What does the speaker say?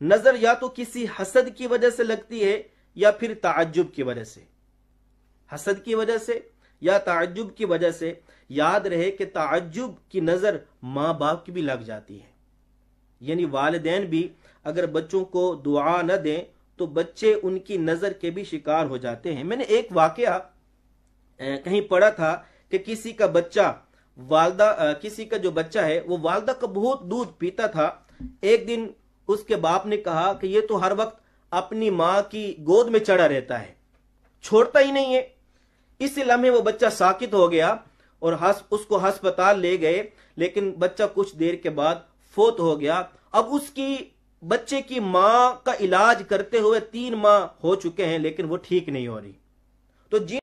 नज़र या तो किसी हसद की वजह से लगती है या फिर ताज्जुब की वजह से। हसद की वजह से या ताज्जुब की वजह से याद रहे कि ताज्जुब की नज़र माँ बाप की भी लग जाती है। यानी वालदेन भी अगर बच्चों को दुआ न दें तो बच्चे उनकी नज़र के भी शिकार हो जाते हैं। मैंने एक वाकया कहीं पढ़ा था कि किसी का बच्चा वालदा किसी का जो बच्चा है, वो वालदा का बहुत दूध पीता था। एक दिन उसके बाप ने कहा कि ये तो हर वक्त अपनी माँ की गोद में चढ़ा रहता है। छोड़ता ही नहीं है। इस लम्हे वो बच्चा साकित हो गया और हस, उसको अस्पताल ले गए लेकिन बच्चा कुछ देर के बाद फोत हो गया। अब उसकी बच्चे की माँ का इलाज करते हुए तीन माह हो चुके हैं लेकिन वो ठीक नहीं हो रही। तो जिन